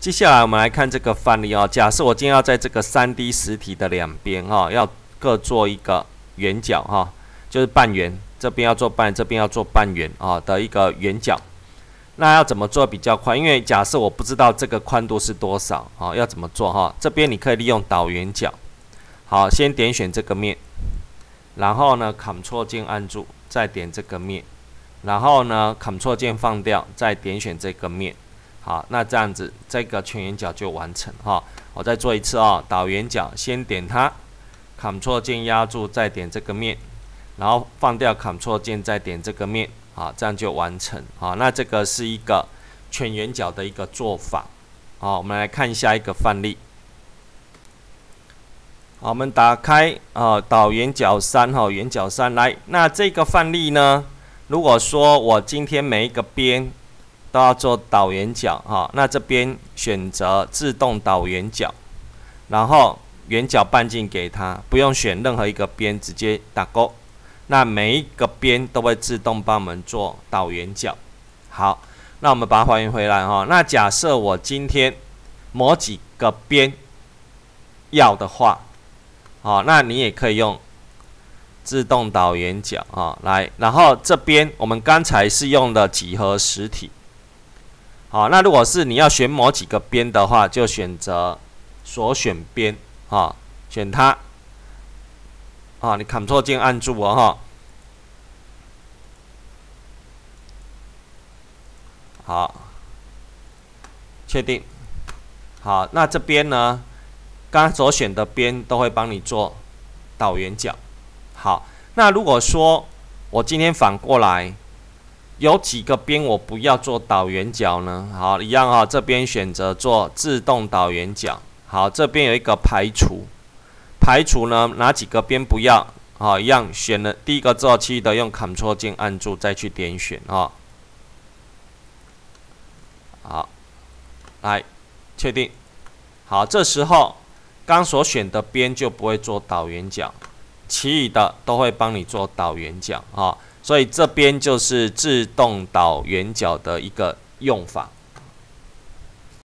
接下来我们来看这个范例啊。假设我今天要在这个三 D 实体的两边哈，要各做一个圆角哈，就是半圆，这边要做半，这边要做半圆啊的一个圆角。那要怎么做比较快？因为假设我不知道这个宽度是多少啊，要怎么做哈？这边你可以利用导圆角。好，先点选这个面，然后呢，Ctrl 键按住，再点这个面，然后呢，Ctrl 键放掉，再点选这个面。好，那这样子，这个全圆角就完成哈。我再做一次哦，导圆角，先点它，Ctrl 键压住，再点这个面，然后放掉 Ctrl 键，再点这个面，好，这样就完成。啊，那这个是一个全圆角的一个做法。好，我们来看下一个范例。好，我们打开啊，导圆角三哈，圆角三来。那这个范例呢，如果说我今天每一个边都要做导圆角哈，那这边选择自动导圆角，然后圆角半径给它，不用选任何一个边，直接打勾。那每一个边都会自动帮我们做导圆角。好，那我们把它还原回来哈。那假设我今天某几个边要的话。好，那你也可以用自动导圆角啊来，然后这边我们刚才是用的几何实体。好，那如果是你要选某几个边的话，就选择所选边啊，选它啊，你 Ctrl 键按住哦哈。好，确定。好，那这边呢？刚刚所选的边都会帮你做导圆角。好，那如果说我今天反过来有几个边我不要做导圆角呢？好，一样啊，这边选择做自动导圆角。好，这边有一个排除，排除呢哪几个边不要？好，一样选了第一个之后，记得用 Ctrl 键按住再去点选啊。好，来确定。好，这时候。刚所选的边就不会做导圆角，其余的都会帮你做导圆角啊，所以这边就是自动导圆角的一个用法。